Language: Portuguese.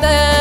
perder